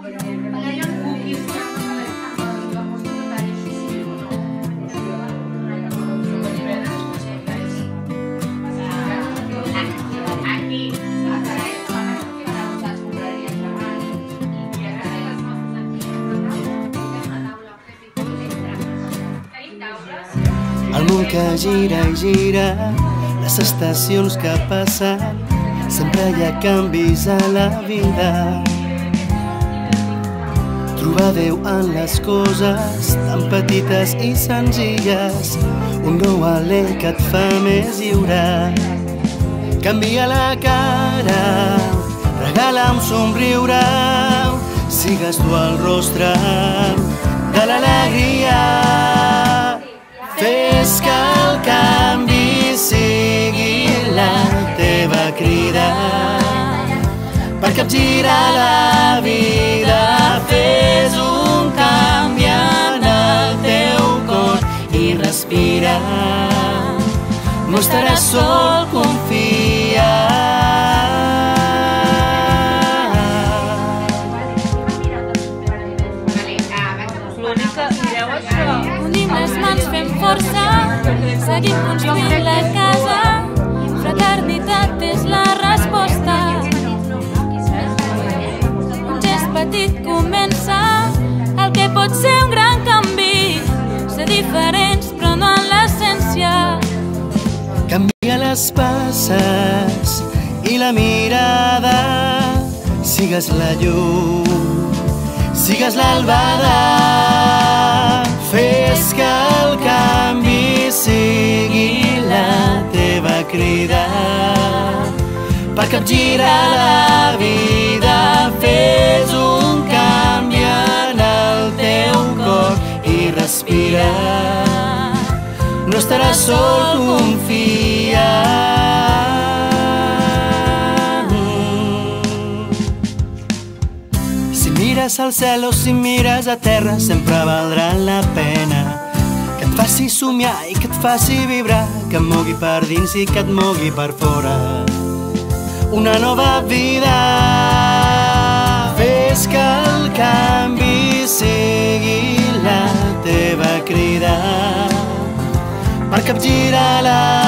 El món que gira i gira, les estacions que passen, sempre hi ha canvis a la vida. Trobar Déu en les coses tan petites i senzilles, un nou alè que et fa més lliure. Canvia la cara, regala un somriure, sigues tu el rostre de l'alegria. Fes que el canvi sigui la teva crida per capgirar la vida. Sol, confia. L'únic que mireu això. Unim les mans, fem força, seguim construint la casa. Fraternitat és la resposta. Un gest petit comença les passes i la mirada, sigues la llum, sigues l'albada. Fes que el canvi sigui la teva crida per capgirar la estaràs sol, confia. Si mires al cel o si mires a terra, sempre valdrà la pena. Que et faci somiar i que et faci vibrar, que et mogui per dins i que et mogui per fora. Una nova vida. Fes que el canvi teva crida per capgirar la vida.